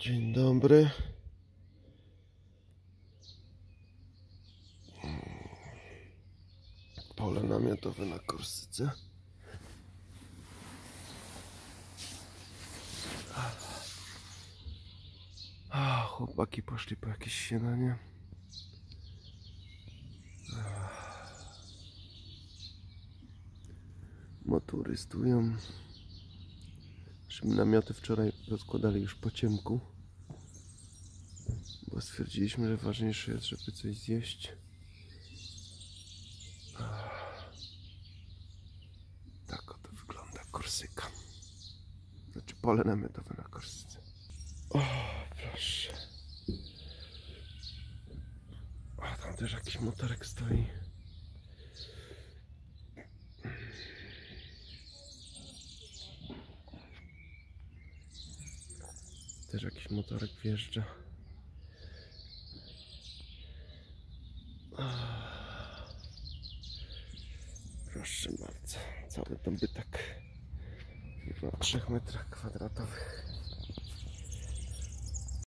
Dzień dobry. Pole namiotowe na Korsyce. Chłopaki poszli po jakieś śniadanie. Motorystują. Myśmy namioty wczoraj rozkładali już po ciemku. Bo stwierdziliśmy, że ważniejsze jest, żeby coś zjeść. Tak oto wygląda Korsyka. Znaczy pole namiotowe na Korsyce. O, proszę. A tam też jakiś motorek stoi. Też jakiś motorek wjeżdża. Proszę bardzo, cały dobytek na 3 metrach kwadratowych.